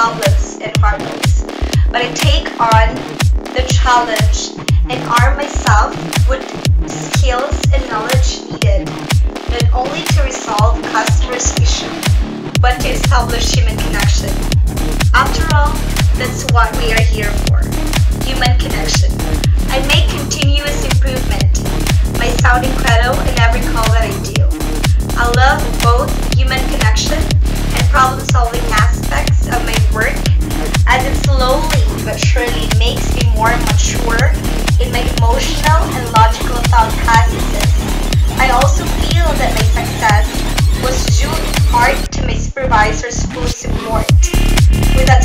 problems and hurdles. But I take on the challenge and arm myself with skills and knowledge needed not only to resolve customers' issue, but to establish human connection. After all, that's what we are here for human connection. I make continuous improvement, my sounding credo in every call that I do. supervisors who support. With that